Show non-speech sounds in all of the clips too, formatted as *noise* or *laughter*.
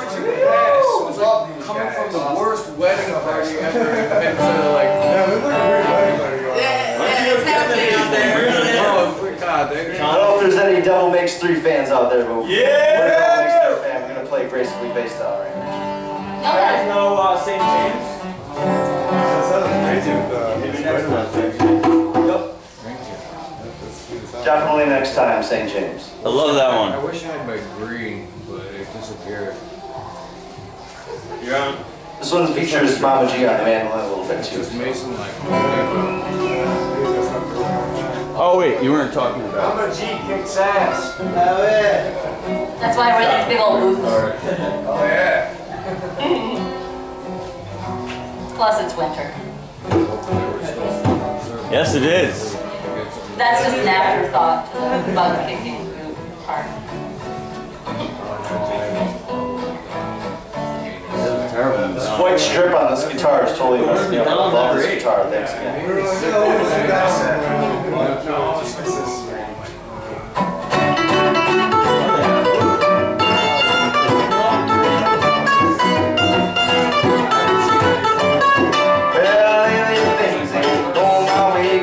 opportunity. Yes. Love these Coming guys. from the worst wedding party ever, and so like, Yeah, we look weird wedding party going. Yeah, yeah, it's happening out there. *laughs* Really oh God, I don't know if there's any Devil Makes Three fans out there, but Yeah! we're Devil Makes Three fan. We're gonna play Gracefully Facedown right now. You guys know uh, St. James? That sounds crazy with the Maybe Spider-Man next thing. Yep. That's sweet as hell. Definitely next time, St. James. I love that one. I wish I had my green, but it disappeared. You're on. This one features Mama G on the mandolin a little bit too. Just Mason like. Oh wait, you weren't talking about. Mama G kicks ass. Oh, That's why I wear these big old boots. Oh yeah. *laughs* Plus it's winter. Yes, it is. That's just an afterthought to the bug kicking boot part. white strip on this guitar is totally messing me up. I love this guitar. Thanks again.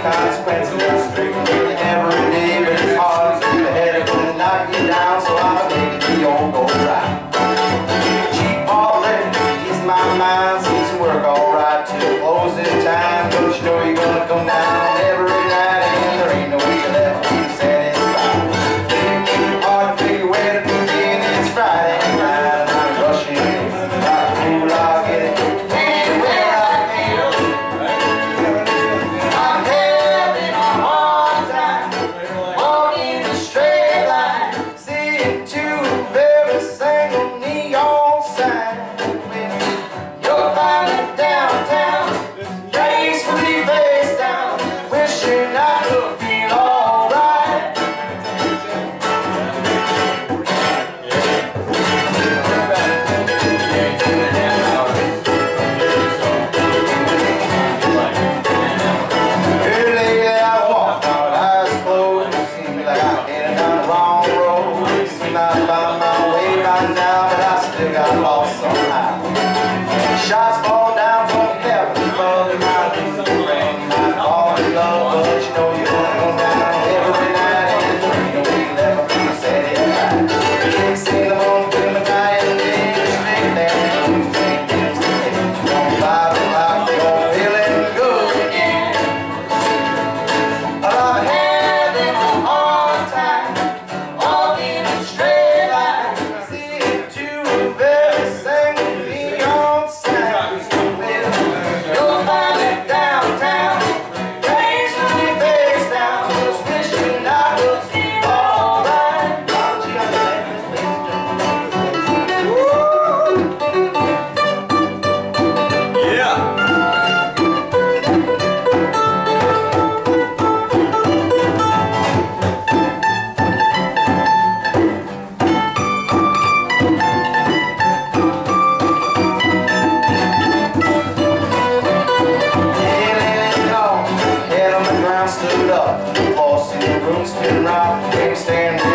Consequences of work alright till closing time, Don't you know you're gonna come down. kickstand